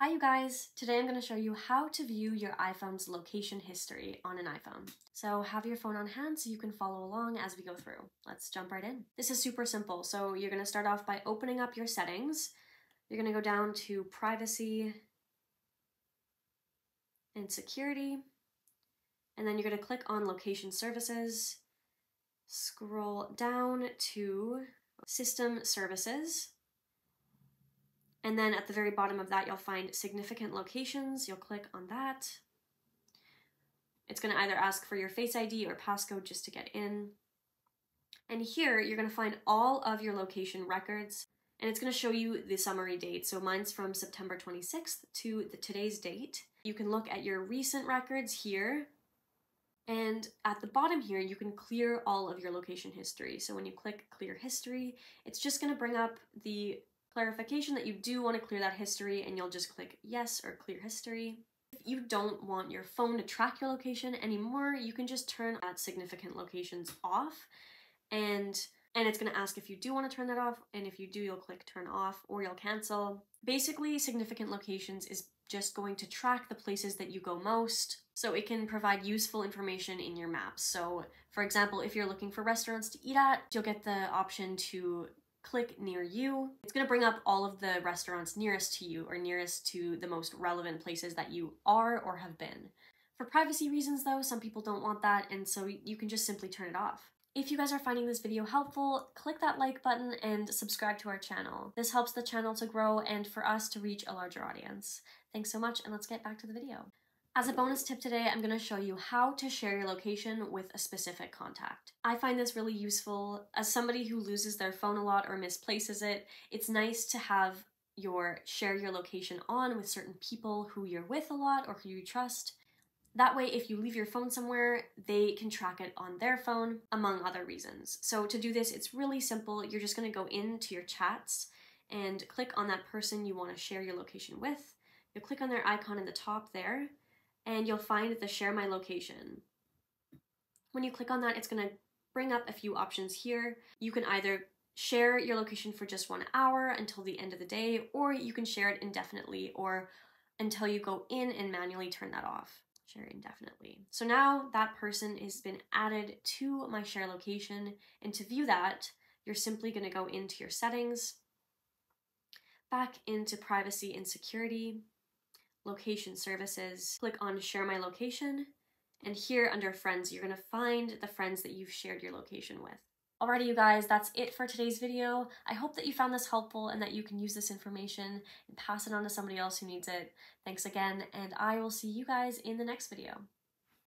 Hi you guys! Today I'm going to show you how to view your iPhone's location history on an iPhone. So have your phone on hand so you can follow along as we go through. Let's jump right in. This is super simple. So you're going to start off by opening up your settings. You're going to go down to privacy and security. And then you're going to click on location services. Scroll down to system services and then at the very bottom of that, you'll find significant locations. You'll click on that. It's going to either ask for your Face ID or passcode just to get in. And here, you're going to find all of your location records, and it's going to show you the summary date. So mine's from September 26th to the today's date. You can look at your recent records here, and at the bottom here, you can clear all of your location history. So when you click clear history, it's just going to bring up the clarification that you do want to clear that history and you'll just click yes or clear history. If you don't want your phone to track your location anymore, you can just turn at significant locations off and and it's going to ask if you do want to turn that off and if you do you'll click turn off or you'll cancel. Basically significant locations is just going to track the places that you go most so it can provide useful information in your maps. So for example, if you're looking for restaurants to eat at, you'll get the option to click near you. It's going to bring up all of the restaurants nearest to you or nearest to the most relevant places that you are or have been. For privacy reasons though, some people don't want that and so you can just simply turn it off. If you guys are finding this video helpful, click that like button and subscribe to our channel. This helps the channel to grow and for us to reach a larger audience. Thanks so much and let's get back to the video. As a bonus tip today, I'm going to show you how to share your location with a specific contact. I find this really useful. As somebody who loses their phone a lot or misplaces it, it's nice to have your share your location on with certain people who you're with a lot or who you trust. That way, if you leave your phone somewhere, they can track it on their phone, among other reasons. So to do this, it's really simple. You're just gonna go into your chats and click on that person you wanna share your location with. You'll click on their icon in the top there, and you'll find the share my location. When you click on that, it's gonna bring up a few options here. You can either share your location for just one hour until the end of the day, or you can share it indefinitely or until you go in and manually turn that off. Share indefinitely. So now that person has been added to my share location, and to view that, you're simply gonna go into your settings, back into privacy and security, location services, click on share my location, and here under friends, you're gonna find the friends that you've shared your location with. Alrighty, you guys, that's it for today's video. I hope that you found this helpful and that you can use this information and pass it on to somebody else who needs it. Thanks again, and I will see you guys in the next video.